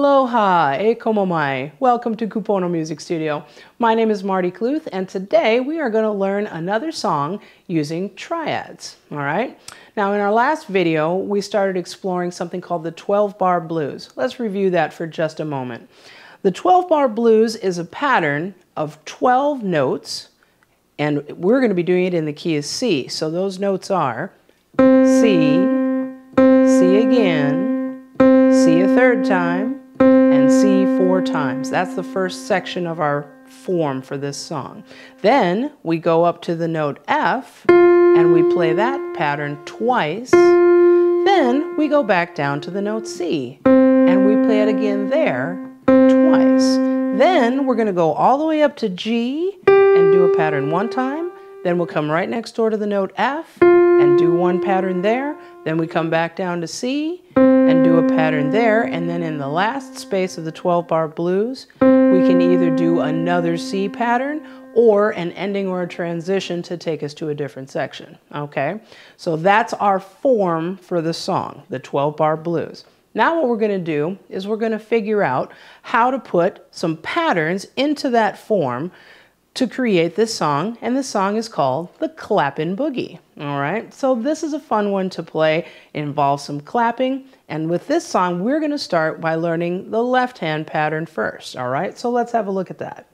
Aloha, e komo mai. Welcome to Kupono Music Studio. My name is Marty Kluth, and today we are going to learn another song using triads. All right. Now, in our last video, we started exploring something called the 12 bar blues. Let's review that for just a moment. The 12 bar blues is a pattern of 12 notes, and we're going to be doing it in the key of C. So those notes are C, C again, C a third time, and C four times. That's the first section of our form for this song. Then we go up to the note F and we play that pattern twice. Then we go back down to the note C and we play it again there twice. Then we're going to go all the way up to G and do a pattern one time. Then we'll come right next door to the note F and do one pattern there. Then we come back down to C and do a pattern there. And then in the last space of the 12 bar blues, we can either do another C pattern or an ending or a transition to take us to a different section. Okay, so that's our form for the song, the 12 bar blues. Now what we're going to do is we're going to figure out how to put some patterns into that form to create this song, and this song is called the Clappin' Boogie. All right, so this is a fun one to play, it involves some clapping, and with this song, we're going to start by learning the left hand pattern first. All right, so let's have a look at that.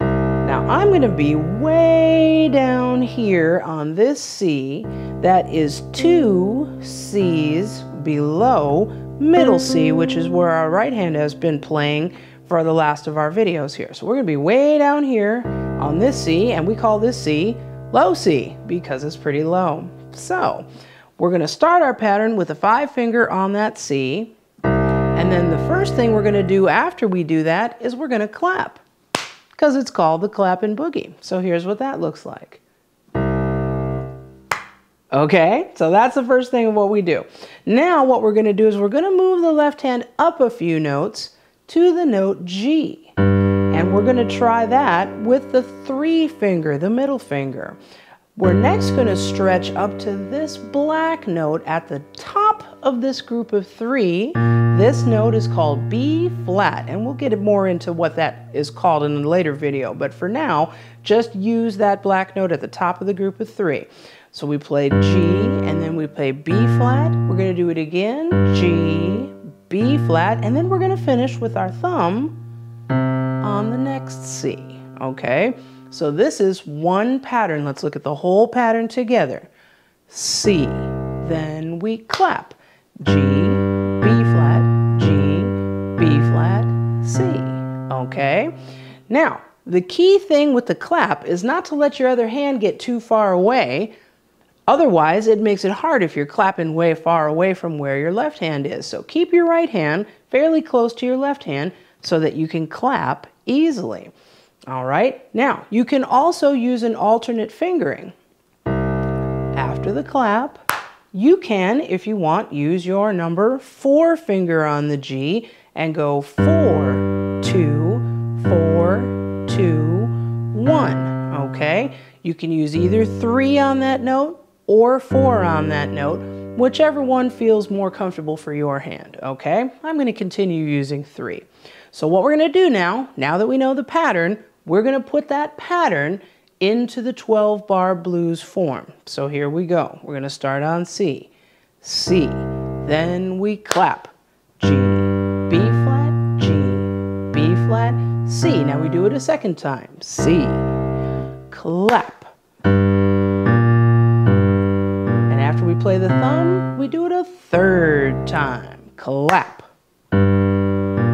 Now I'm going to be way down here on this C, that is two C's below middle C, which is where our right hand has been playing for the last of our videos here. So we're to be way down here on this C, and we call this C low C because it's pretty low. So we're to start our pattern with a five finger on that C, and then the first thing we're to do after we do that is we're to clap because it's called the Clappin' Boogie. So here's what that looks like. Okay, so that's the first thing of what we do. Now what we're to do is we're to move the left hand up a few notes to the note G. And we're going to try that with the three finger, the middle finger. We're next going to stretch up to this black note at the top of this group of three. This note is called B flat, and we'll get more into what that is called in a later video. But for now, just use that black note at the top of the group of three. So we play G, and then we play B flat. We're going to do it again, G, B flat, and then we're going to finish with our thumb on the next C, okay? So this is one pattern. Let's look at the whole pattern together. C, then we clap. G, B flat, G, B flat, C, okay? Now, the key thing with the clap is not to let your other hand get too far away, Otherwise, it makes it hard if you're clapping way far away from where your left hand is. So keep your right hand fairly close to your left hand so that you can clap easily. All right, now you can also use an alternate fingering. After the clap, you can, if you want, use your number four finger on the G and go four, two, four, two, one. Okay, you can use either three on that note or four on that note, whichever one feels more comfortable for your hand, okay? I'm gonna continue using three. So what we're gonna do now, now that we know the pattern, we're gonna put that pattern into the 12 bar blues form. So here we go. We're gonna start on C. C, then we clap. G, B flat, G, B flat, C. Now we do it a second time. C, clap. Third time. Clap. And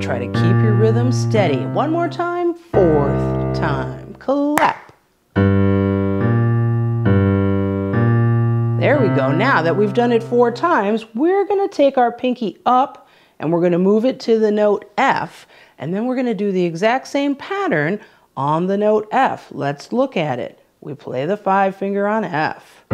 try to keep your rhythm steady. One more time, fourth time. Clap. There we go. Now that we've done it four times, we're going to take our pinky up and we're going to move it to the note F. And then we're going to do the exact same pattern on the note F. Let's look at it. We play the five finger on F.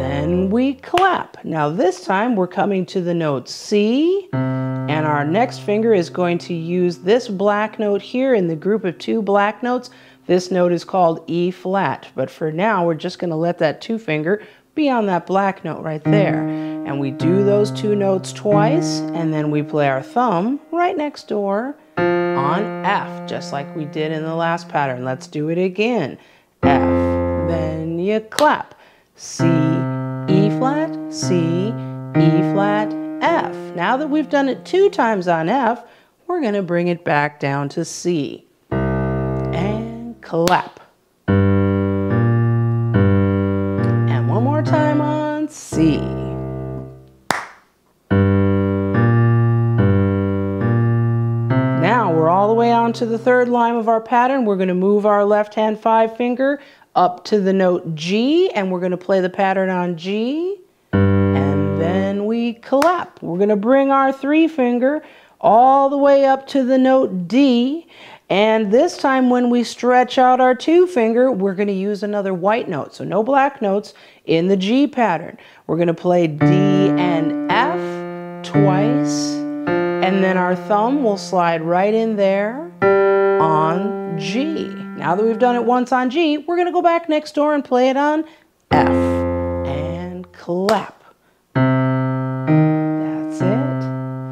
Then we clap. Now this time we're coming to the note C and our next finger is going to use this black note here in the group of two black notes. This note is called E flat, but for now we're just going to let that two finger be on that black note right there. And we do those two notes twice, and then we play our thumb right next door on F, just like we did in the last pattern. Let's do it again. F, then you clap. C, flat, C, E flat, F. Now that we've done it two times on F, we're going to bring it back down to C. And clap. To the third line of our pattern. We're going to move our left hand five finger up to the note G and we're going to play the pattern on G and then we clap. We're going to bring our three finger all the way up to the note D and this time when we stretch out our two finger, we're going to use another white note. So no black notes in the G pattern. We're going to play D and F twice. And then our thumb will slide right in there on G. Now that we've done it once on G, we're going to go back next door and play it on F. And clap. That's it.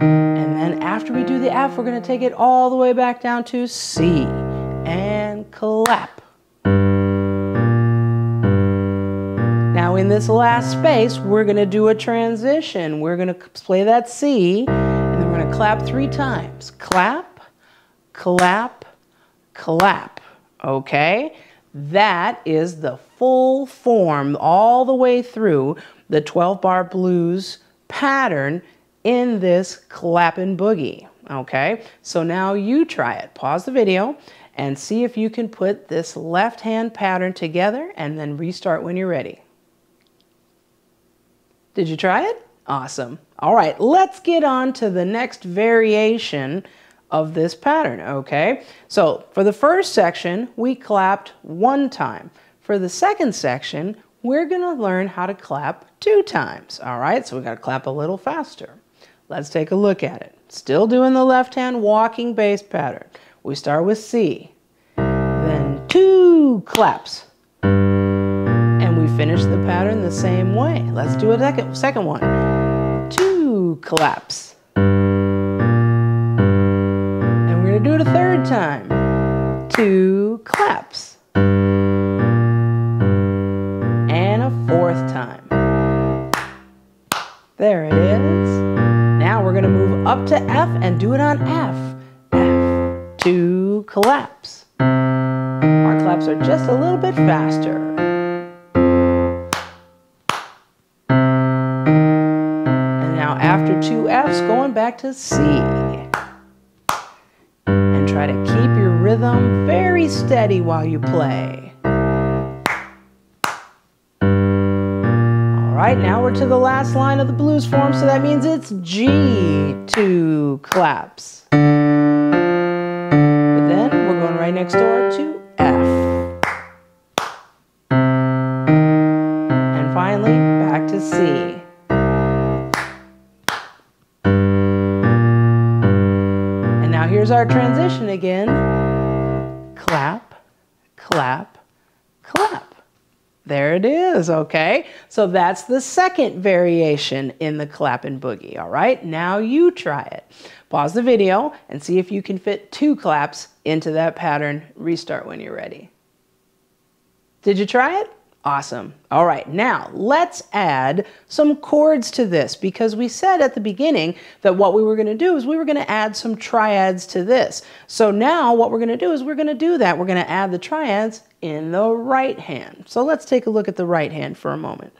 And then after we do the F, we're going to take it all the way back down to C and clap. Now in this last space, we're going to do a transition. We're going to play that C, we're going to clap three times. Clap, clap, clap. Okay? That is the full form all the way through the 12 bar blues pattern in this clapping boogie. Okay, so now you try it. Pause the video and see if you can put this left hand pattern together and then restart when you're ready. Did you try it? Awesome. All right, let's get on to the next variation of this pattern, okay? So for the first section, we clapped one time. For the second section, we're gonna learn how to clap two times, all right? So we gotta clap a little faster. Let's take a look at it. Still doing the left hand walking bass pattern. We start with C, then two claps, and we finish the pattern the same way. Let's do a second, second one. Two claps. And we're gonna do it a third time. Two claps. And a fourth time. There it is Now we're going to move up to F and do it on F. F, two claps. Our claps are just a little bit faster. Going back to C. And try to keep your rhythm very steady while you play. All right, now we're to the last line of the blues form, so that means it's G, two claps. But then we're going right next door to F. And finally, back to C. And our transition again. Clap, clap, clap. There it is, okay? So that's the second variation in the clapping boogie, all right? Now you try it. Pause the video and see if you can fit two claps into that pattern. Restart when you're ready. Did you try it? Awesome. All right, now let's add some chords to this because we said at the beginning that what we were going to do is we were going to add some triads to this. So now what we're going to do is we're going to do that. We're going to add the triads in the right hand. So let's take a look at the right hand for a moment.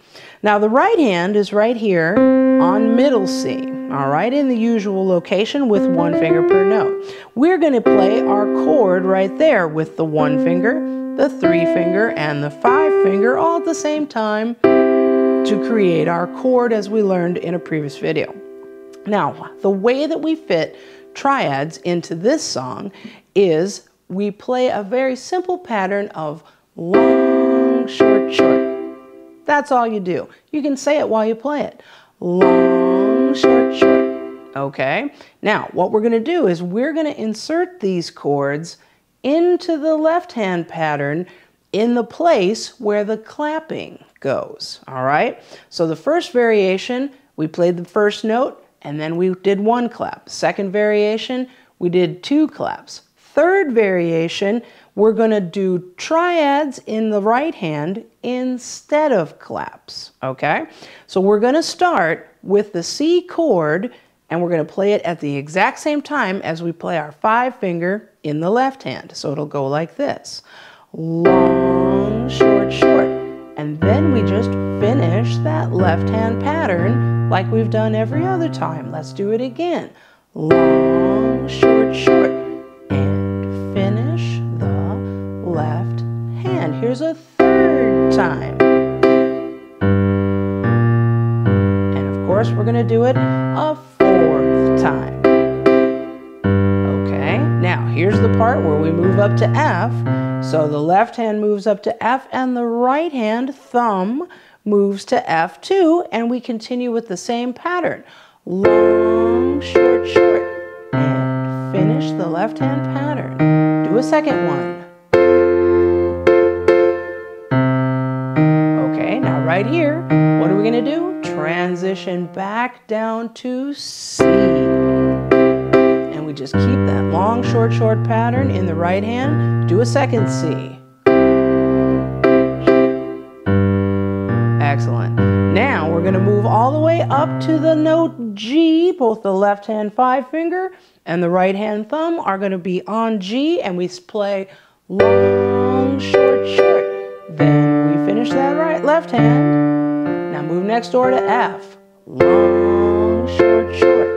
Now the right hand is right here on middle C, all right, in the usual location with one finger per note. We're going to play our chord right there with the one finger the three finger and the five finger all at the same time to create our chord as we learned in a previous video. Now, the way that we fit triads into this song is we play a very simple pattern of long, short, short. That's all you do. You can say it while you play it. Long, short, short. Okay? Now, what we're going to do is we're going to insert these chords into the left hand pattern in the place where the clapping goes. All right? So the first variation, we played the first note and then we did one clap. Second variation, we did two claps. Third variation, we're going to do triads in the right hand instead of claps, okay? So we're going to start with the C chord and we're going to play it at the exact same time as we play our five finger in the left hand. So it'll go like this. Long, short, short. And then we just finish that left hand pattern like we've done every other time. Let's do it again. Long, short, short. Here's a third time. And of course, we're going to do it a fourth time. Okay, now here's the part where we move up to F. So the left hand moves up to F and the right hand thumb moves to F2 and we continue with the same pattern. Long, short, short, and finish the left hand pattern. Do a second one. Right here, what are we gonna do? Transition back down to C And we just keep that long, short, short pattern in the right hand. Do a second C. Excellent. Now we're going to move all the way up to the note G. Both the left hand five finger and the right hand thumb are going to be on G and we play long, short, short. Finish that right left hand. Now move next door to F. Long, short, short.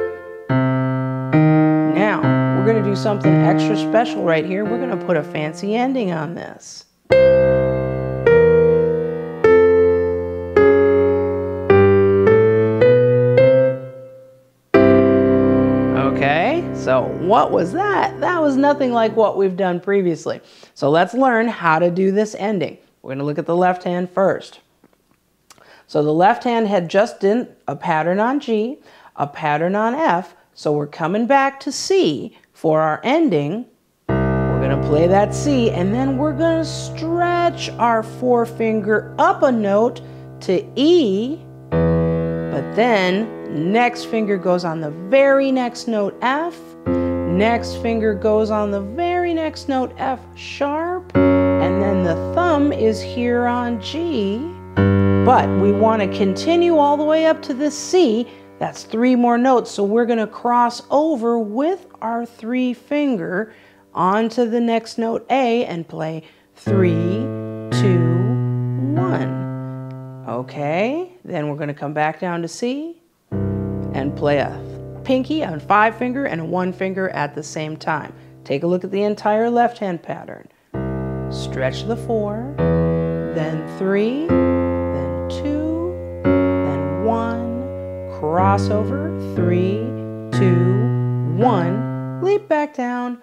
Now, we're going to do something extra special right here. We're going to put a fancy ending on this. Okay, so what was that? That was nothing like what we've done previously. So let's learn how to do this ending. We're going to look at the left hand first. So the left hand had just done a pattern on G, a pattern on F, so we're coming back to C for our ending, we're going to play that C and then we're going to stretch our four finger up a note to E, but then next finger goes on the very next note F, next finger goes on the very next note F sharp, and then the thumb is here on G, but we want to continue all the way up to the C that's three more notes. So we're going to cross over with our three finger onto the next note A and play three, two, one. Okay, then we're going to come back down to C and play a pinky on five finger and a one finger at the same time. Take a look at the entire left hand pattern. Stretch the four, then three, then two, then one, Cross over, three, two, one, leap back down,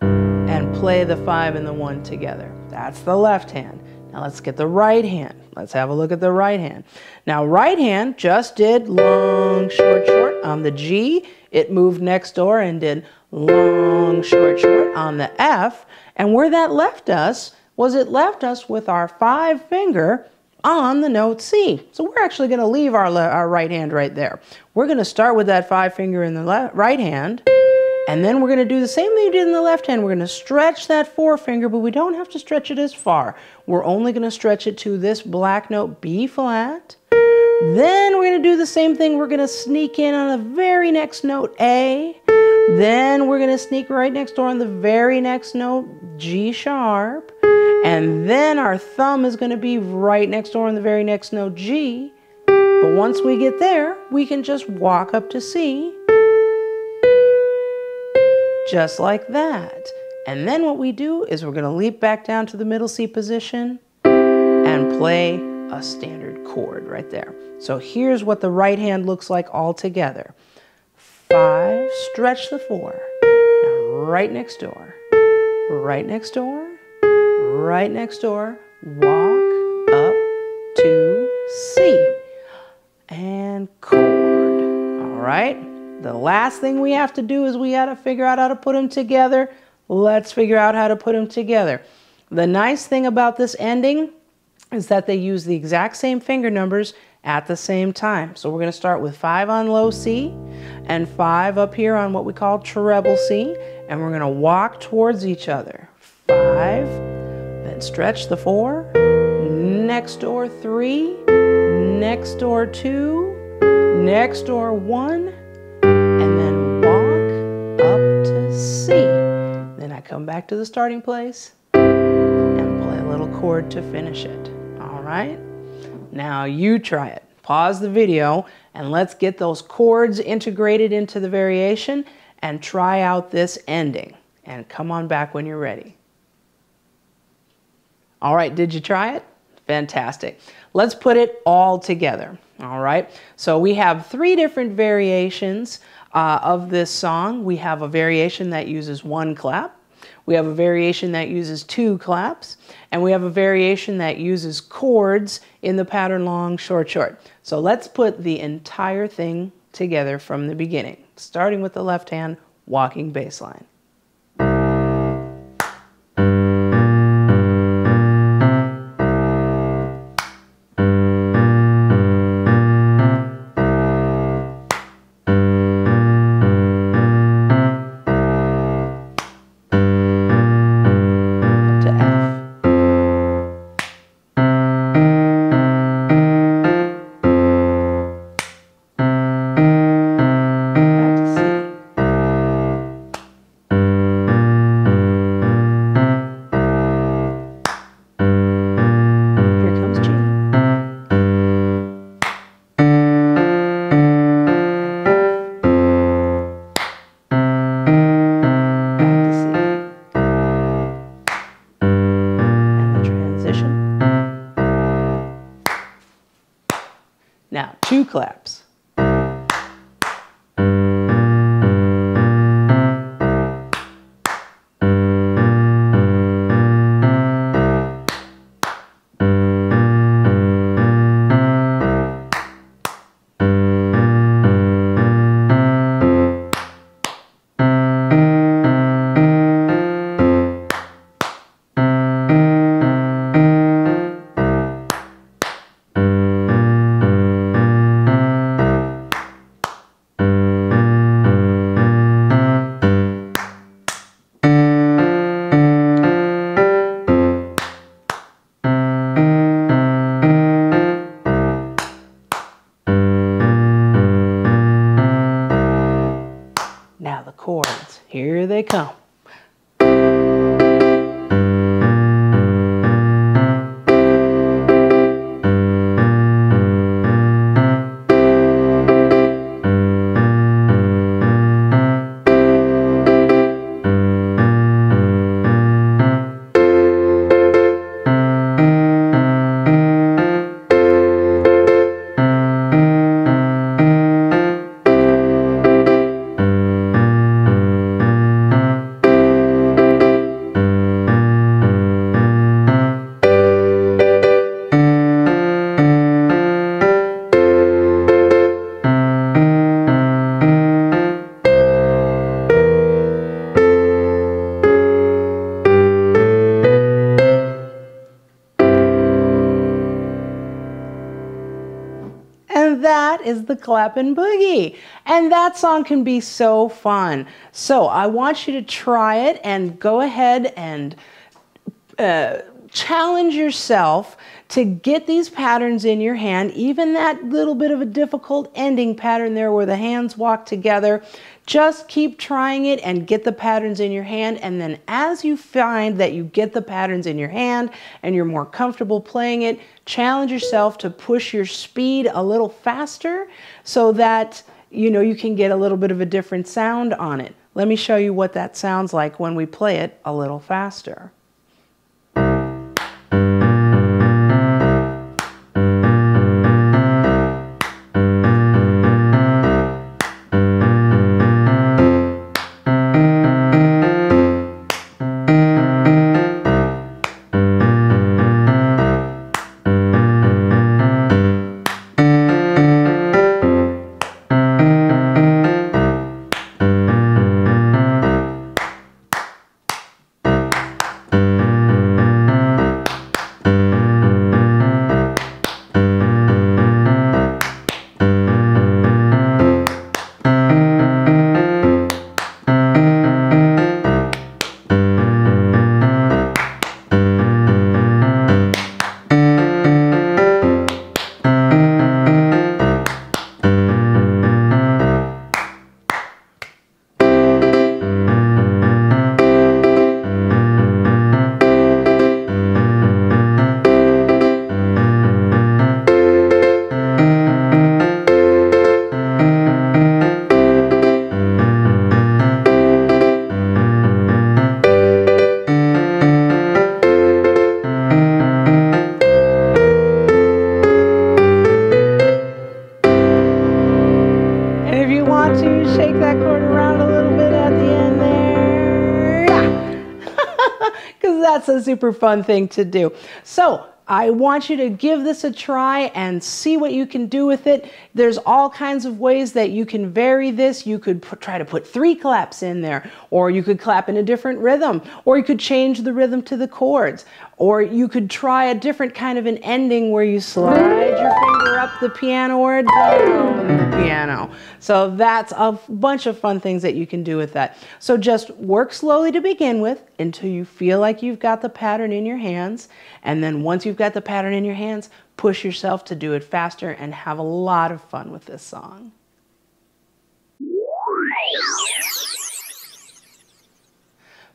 and play the five and the one together. That's the left hand. Now let's get the right hand. Let's have a look at the right hand. Now right hand just did long, short, short on the G. It moved next door and did long, short, short on the F. And where that left us was it left us with our five finger on the note C. So we're actually going to leave our, our right hand right there. We're going to start with that five finger in the right hand, and then we're going to do the same thing you did in the left hand. We're going to stretch that four finger, but we don't have to stretch it as far. We're only going to stretch it to this black note B flat. Then we're going to do the same thing. We're going to sneak in on the very next note A. Then we're going to sneak right next door on the very next note G sharp. And then our thumb is going to be right next door on the very next note G. But once we get there, we can just walk up to C. Just like that. And then what we do is we're going to leap back down to the middle C position and play a standard chord right there. So here's what the right hand looks like all together. Five, stretch the four. Now right next door, right next door, right next door, walk up to C and chord. All right. The last thing we have to do is we got to figure out how to put them together. Let's figure out how to put them together. The nice thing about this ending is that they use the exact same finger numbers at the same time. So we're going to start with five on low C and five up here on what we call treble C, and we're going to walk towards each other. Five, then stretch the four, next door three, next door two, next door one, and then walk up to C. Then I come back to the starting place and play a little chord to finish it. All right? Now you try it. Pause the video and let's get those chords integrated into the variation and try out this ending. And come on back when you're ready. All right, did you try it? Fantastic. Let's put it all together. All right, so we have three different variations uh, of this song. We have a variation that uses one clap. We have a variation that uses two claps, and we have a variation that uses chords in the pattern long, short, short. So let's put the entire thing together from the beginning, starting with the left hand, walking bass line. The Clappin' Boogie. And that song can be so fun. So I want you to try it and go ahead and uh, challenge yourself to get these patterns in your hand, even that little bit of a difficult ending pattern there where the hands walk together. Just keep trying it and get the patterns in your hand. And then as you find that you get the patterns in your hand and you're more comfortable playing it, challenge yourself to push your speed a little faster so that you know you can get a little bit of a different sound on it. Let me show you what that sounds like when we play it a little faster. Super fun thing to do. So I want you to give this a try and see what you can do with it. There's all kinds of ways that you can vary this. You could put, try to put three claps in there, or you could clap in a different rhythm, or you could change the rhythm to the chords, or you could try a different kind of an ending where you slide your finger up the piano or down the piano. So that's a bunch of fun things that you can do with that. So just work slowly to begin with until you feel like you've got the pattern in your hands. And then once you've got the pattern in your hands, push yourself to do it faster and have a lot of fun with this song.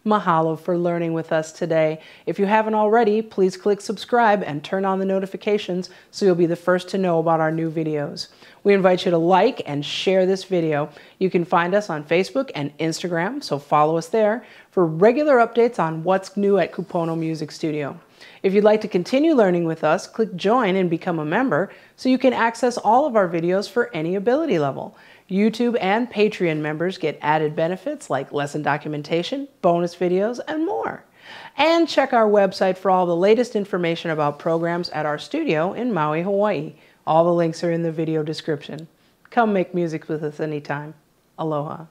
Mahalo for learning with us today. If you haven't already, please click subscribe and turn on the notifications so you'll be the first to know about our new videos. We invite you to like and share this video. You can find us on Facebook and Instagram, so follow us there for regular updates on what's new at Kupono Music Studio. If you'd like to continue learning with us, click join and become a member so you can access all of our videos for any ability level. YouTube and Patreon members get added benefits like lesson documentation, bonus videos, and more. And check our website for all the latest information about programs at our studio in Maui, Hawaii. All the links are in the video description. Come make music with us anytime. Aloha.